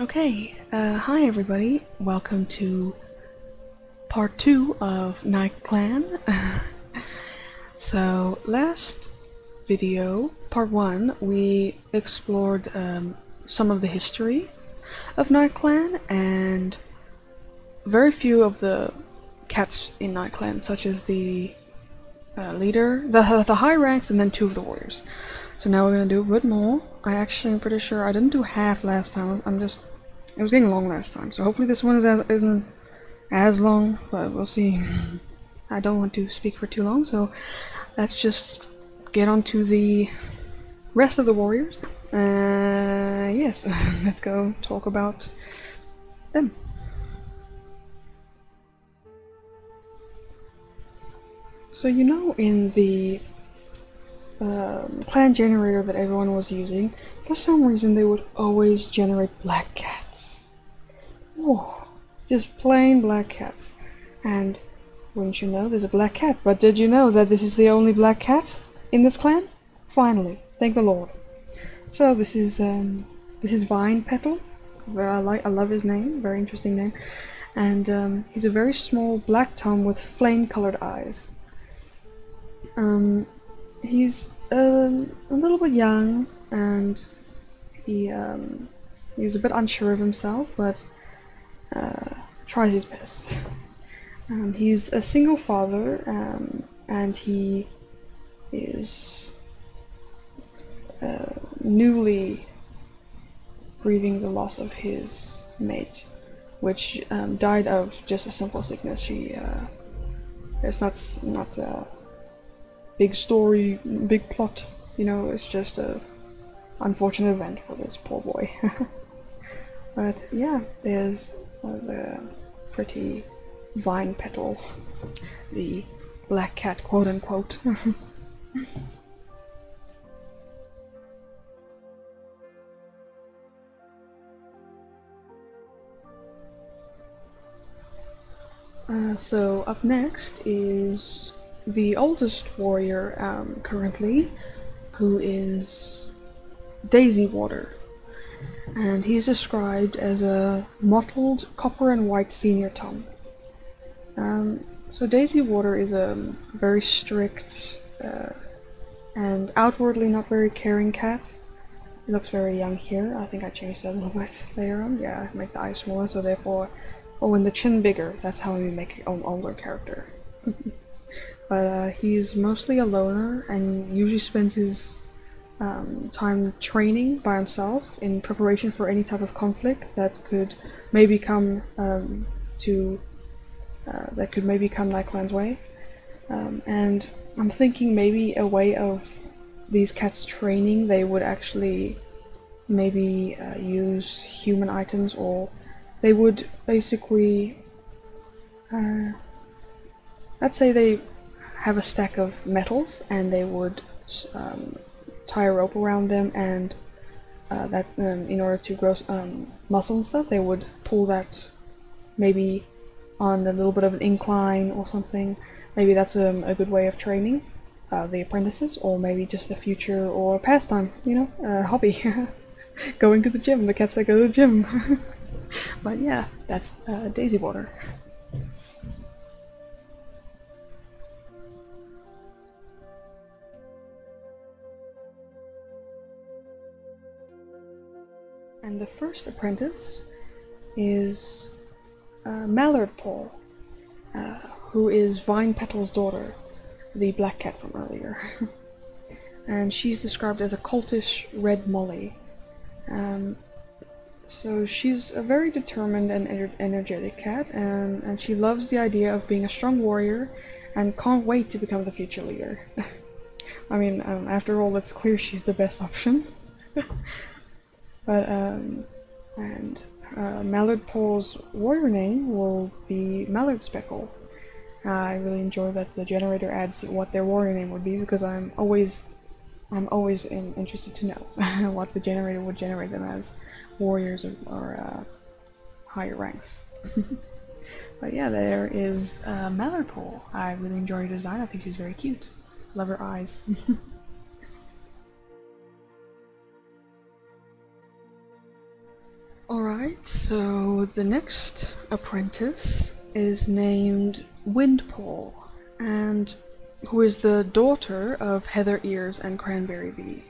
Okay, uh, hi everybody. Welcome to part two of Knight Clan. so, last video, part one, we explored um, some of the history of Knight Clan and very few of the cats in Knight Clan, such as the uh, leader, the, the high ranks, and then two of the warriors. So now we're gonna do a bit more. I actually am pretty sure I didn't do half last time. I'm just it was getting long last time, so hopefully this one is as, isn't as long, but we'll see. I don't want to speak for too long, so let's just get on to the rest of the warriors. Uh, yes, let's go talk about them. So you know in the um, clan generator that everyone was using, for some reason they would always generate black cats. Whoa, just plain black cats. And wouldn't you know, there's a black cat. But did you know that this is the only black cat in this clan? Finally, thank the Lord. So this is um, this is Vine Petal. I like I love his name, very interesting name. And um, he's a very small black tom with flame-colored eyes. Um, he's um, a little bit young and he um, he's a bit unsure of himself, but uh, tries his best. Um, he's a single father, um, and he is uh, newly grieving the loss of his mate, which um, died of just a simple sickness. She, uh, it's not not a big story, big plot. You know, it's just a unfortunate event for this poor boy. but yeah, there's the pretty vine petal, the black cat, quote unquote. uh, so up next is the oldest warrior um, currently, who is Daisy Water. And he's described as a mottled copper and white senior tom. Um, so Daisy Water is a very strict uh, and outwardly not very caring cat. He looks very young here. I think I changed that a little bit later on. Yeah, make the eyes smaller, so therefore, oh, and the chin bigger. That's how we make an older character. but uh, he's mostly a loner and usually spends his um, time training by himself in preparation for any type of conflict that could maybe come um, to uh, that could maybe come Knightclan's way. Um, and I'm thinking maybe a way of these cats training, they would actually maybe uh, use human items or they would basically uh, let's say they have a stack of metals and they would um, tie a rope around them and uh, that um, in order to grow um, muscle and stuff they would pull that maybe on a little bit of an incline or something. Maybe that's um, a good way of training uh, the apprentices or maybe just a future or pastime you know a hobby. Going to the gym the cats that go to the gym. But yeah that's uh, daisy water And the first apprentice is uh, Mallard Paw, uh, who is Vine Petal's daughter, the black cat from earlier. and she's described as a cultish red molly. Um, so she's a very determined and ener energetic cat, and, and she loves the idea of being a strong warrior and can't wait to become the future leader. I mean, um, after all, it's clear she's the best option. But, um, and uh, Mallard Paw's warrior name will be Mallard Speckle. Uh, I really enjoy that the generator adds what their warrior name would be because I'm always, I'm always in, interested to know what the generator would generate them as, warriors or, or uh, higher ranks. but yeah, there is uh, Mallard Paul. I really enjoy her design. I think she's very cute. Love her eyes. so the next apprentice is named Windpaw, and who is the daughter of Heather Ears and Cranberry Bee.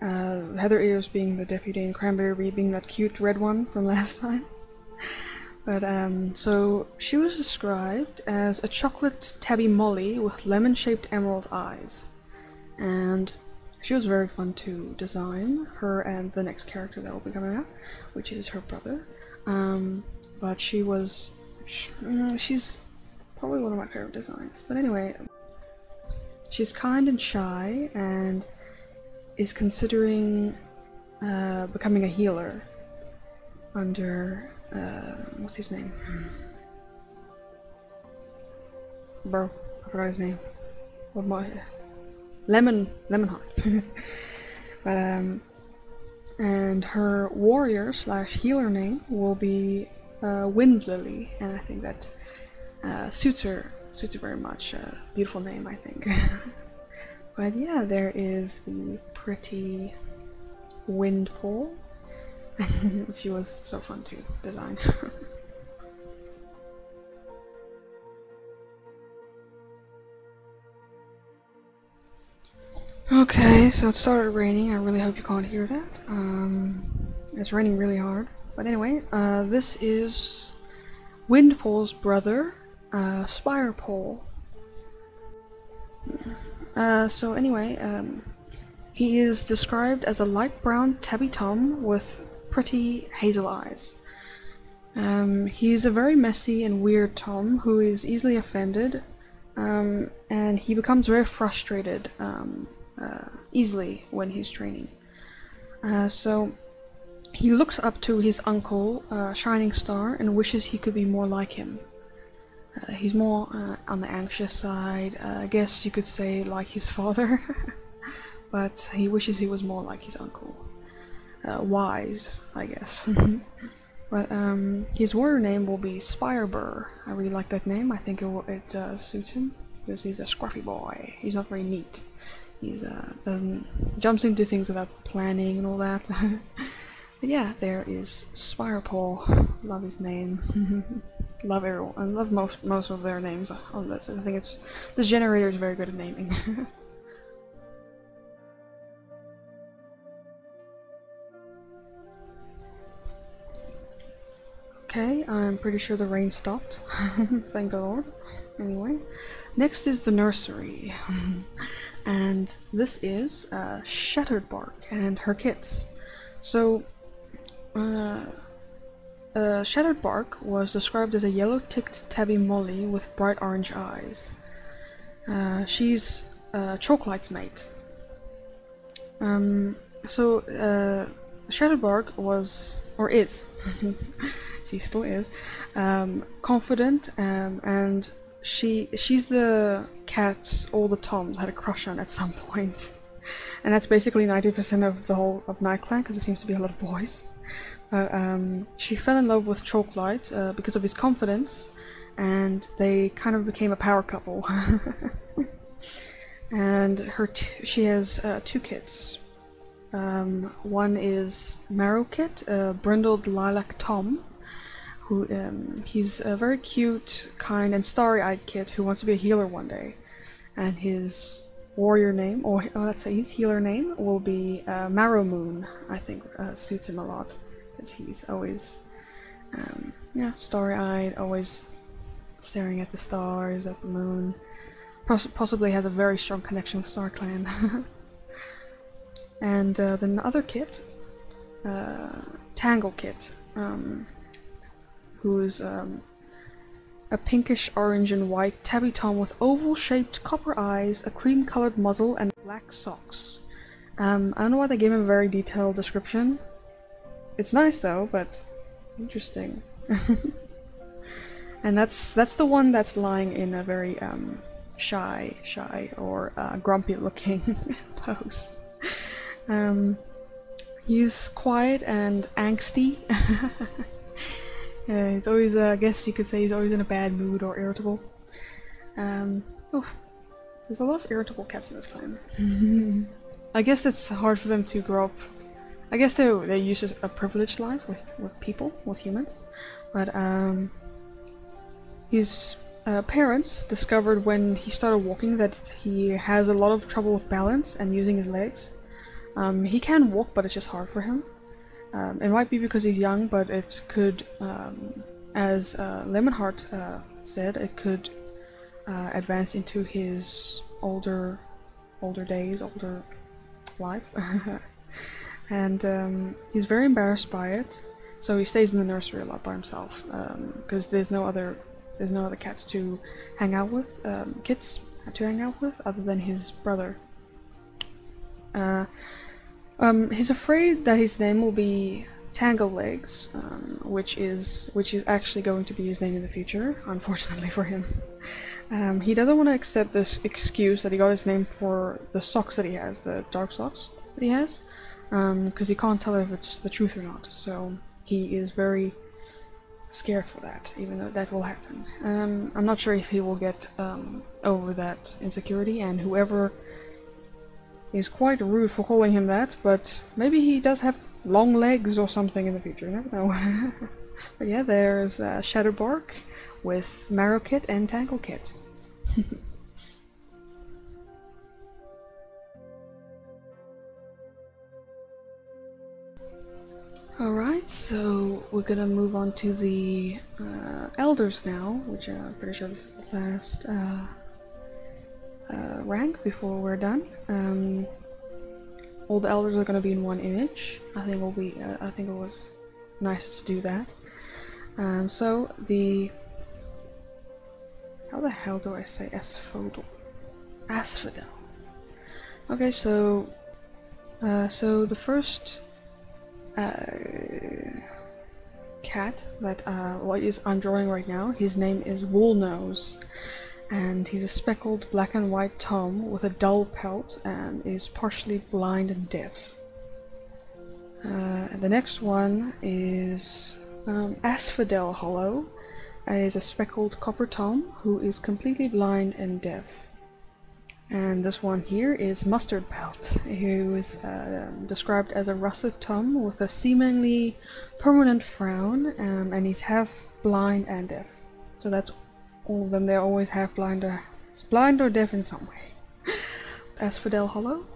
Uh, Heather Ears being the deputy and Cranberry Bee being that cute red one from last time. But um, so she was described as a chocolate tabby molly with lemon shaped emerald eyes. And she was very fun to design, her and the next character that will be coming out, which is her brother. Um, but she was. mm, She's probably one of my favorite designs. But anyway, she's kind and shy and is considering uh, becoming a healer under uh, what's his name? Bro, I forgot his name. What my Lemon Lemonheart. but um, and her warrior slash healer name will be uh, Wind Lily, and I think that uh, suits her suits her very much. Uh, beautiful name, I think. but yeah, there is the pretty wind paw. she was so fun to design. Okay, so it started raining. I really hope you can't hear that. Um, it's raining really hard. But anyway, uh, this is Windpaw's brother, uh, Spirepaw. Uh, so anyway, um, he is described as a light brown tabby tom with pretty hazel eyes. Um, he's a very messy and weird Tom who is easily offended, um, and he becomes very frustrated um, uh, easily when he's training. Uh, so he looks up to his uncle, uh, Shining Star, and wishes he could be more like him. Uh, he's more uh, on the anxious side, uh, I guess you could say like his father, but he wishes he was more like his uncle. Uh, wise, I guess. but um, his warrior name will be Spirebur. I really like that name. I think it, it uh, suits him because he's a scruffy boy. He's not very neat. He's uh, doesn't jumps into things without planning and all that. but yeah, there is Spirepaw. Love his name. love everyone. I love most most of their names on this. I think it's this generator is very good at naming. Okay, I'm pretty sure the rain stopped. Thank the Lord. Anyway, next is the nursery. and this is uh, Shattered Bark and her kits. So, uh, uh, Shattered Bark was described as a yellow ticked tabby molly with bright orange eyes. Uh, she's uh, Chalklight's mate. Um, so, uh, Shattered Bark was, or is, she still is, um, confident, um, and she she's the cat all the Toms had a crush on at some point, and that's basically ninety percent of the whole of Knight Clan because it seems to be a lot of boys. Uh, um, she fell in love with Chalklight uh, because of his confidence, and they kind of became a power couple. and her she has uh, two kids. Um, one is Marrowkit, a brindled lilac tom, who um, he's a very cute, kind, and starry-eyed kid who wants to be a healer one day, and his warrior name, or oh, let's say his healer name, will be uh, Marrow Moon. I think uh, suits him a lot, because he's always, um, yeah, starry-eyed, always staring at the stars, at the moon. Poss- possibly has a very strong connection with Star Clan. and uh, then the other kit, uh, Tangle Kit. Um, who's um, a pinkish orange and white tabby tom with oval shaped copper eyes, a cream colored muzzle, and black socks. Um, I don't know why they gave him a very detailed description. It's nice though, but interesting. and that's that's the one that's lying in a very um, shy, shy or uh, grumpy looking pose. Um, he's quiet and angsty. Yeah, he's always, uh, I guess you could say he's always in a bad mood or irritable. Um, oh, there's a lot of irritable cats in this clan. I guess it's hard for them to grow up I guess they they use a privileged life with with people, with humans, but um, his uh, parents discovered when he started walking that he has a lot of trouble with balance and using his legs. Um, he can walk, but it's just hard for him. Um, it might be because he's young, but it could, um, as uh, Lemonheart uh, said, it could uh, advance into his older, older days, older life, and um, he's very embarrassed by it. So he stays in the nursery a lot by himself because there's no other there's no other cats to hang out with, um, kids to hang out with, other than his brother. Um, he's afraid that his name will be Tangle Legs, um, which is which is actually going to be his name in the future, unfortunately for him. Um, he doesn't want to accept this excuse that he got his name for the socks that he has, the dark socks that he has, because um, he can't tell if it's the truth or not. So he is very scared for that, even though that will happen. Um, I'm not sure if he will get um, over that insecurity, and whoever He's quite rude for calling him that, but maybe he does have long legs or something in the future, you never know. but yeah, there's uh, Shadowbark with Marrowkit and Tanglekit. Alright, so we're gonna move on to the uh, Elders now, which uh, I'm pretty sure this is the last uh, uh, rank before we're done. Um, all the elders are gonna be in one image. I think it'll be. Uh, I think it was nice to do that. Um, so the how the hell do I say asphodel? Asphodel. Okay, so uh, so the first uh, cat that uh, what is I'm drawing right now. His name is Woolnose, and he's a speckled black and white tom with a dull pelt and is partially blind and deaf. Uh, the next one is um, Asphodel Hollow, and is a speckled copper tom who is completely blind and deaf. And this one here is Mustard Pelt, who is uh, described as a russet tom with a seemingly permanent frown, um, and he's half blind and deaf. So that's all of them, they're always half blind or, blind or deaf in some way. Asphodel Hollow,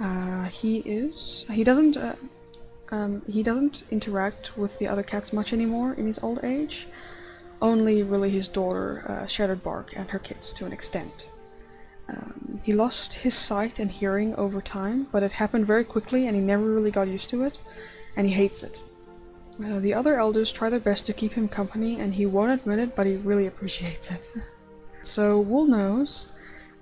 uh, he is, he doesn't, uh, um, he doesn't interact with the other cats much anymore in his old age, only really his daughter, uh, Shadowbark, and her kids to an extent. Um, he lost his sight and hearing over time, but it happened very quickly and he never really got used to it, and he hates it. Uh, the other elders try their best to keep him company, and he won't admit it, but he really appreciates it. so, Woolnose,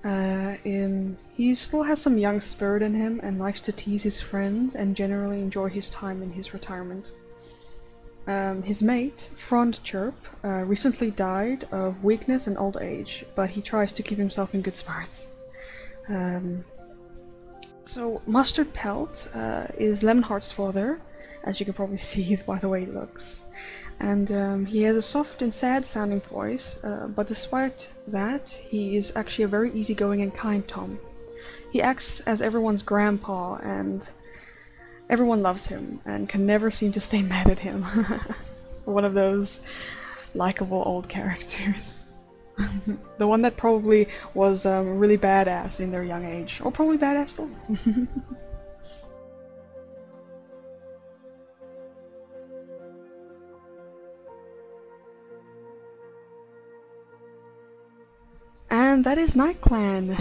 uh, in, he still has some young spirit in him and likes to tease his friends and generally enjoy his time in his retirement. Um, his mate, Frond Chirp, uh, recently died of weakness and old age, but he tries to keep himself in good spirits. Um, so, Mustard Pelt uh, is Lemonheart's father, as you can probably see by the way he looks. And um, he has a soft and sad sounding voice, uh, but despite that, he is actually a very easygoing and kind Tom. He acts as everyone's grandpa and everyone loves him and can never seem to stay mad at him. one of those likable old characters. the one that probably was um, really badass in their young age, or probably badass still. And that is Knight Clan.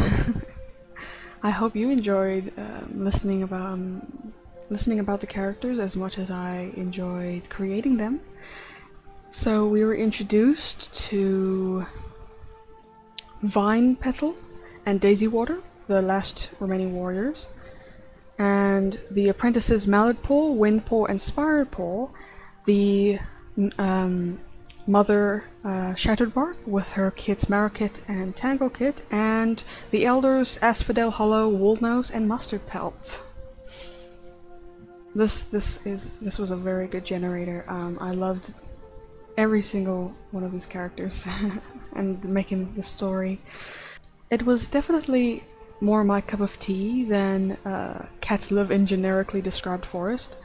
I hope you enjoyed um, listening about um, listening about the characters as much as I enjoyed creating them. So we were introduced to Vine Petal and Daisy Water, the last remaining warriors, and the apprentices Mallardpaw, Windpaw, and Spiredpaw, the um, Mother uh, Shatteredbark with her kits Marrowkit and Tanglekit, and the Elders Asphodel Hollow, Woolnose, and Mustard Pelt. This this is this was a very good generator. Um, I loved every single one of these characters and making the story. It was definitely more my cup of tea than uh, Cats Live in generically described forest.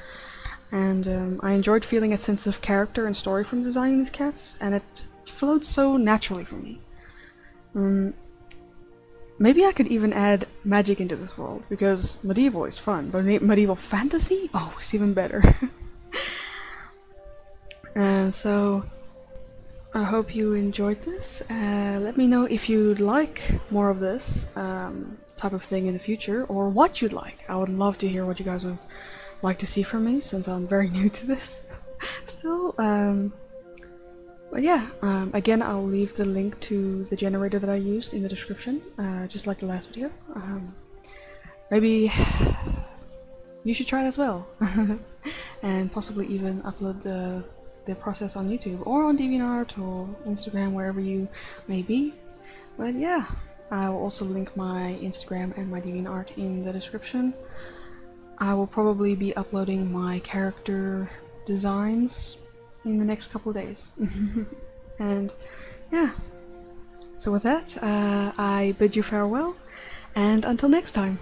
And um, I enjoyed feeling a sense of character and story from designing these cats, and it flowed so naturally for me. Um, maybe I could even add magic into this world, because medieval is fun, but medieval fantasy? Oh, it's even better. and so, I hope you enjoyed this. Uh, let me know if you'd like more of this um, type of thing in the future, or what you'd like. I would love to hear what you guys would like to see from me, since I'm very new to this still. Um, but yeah, um, again, I'll leave the link to the generator that I used in the description, uh, just like the last video. Um, maybe you should try it as well, and possibly even upload the the process on YouTube or on DeviantArt or Instagram, wherever you may be. But yeah, I will also link my Instagram and my DeviantArt in the description. I will probably be uploading my character designs in the next couple of days. and yeah, so with that, uh, I bid you farewell, and until next time.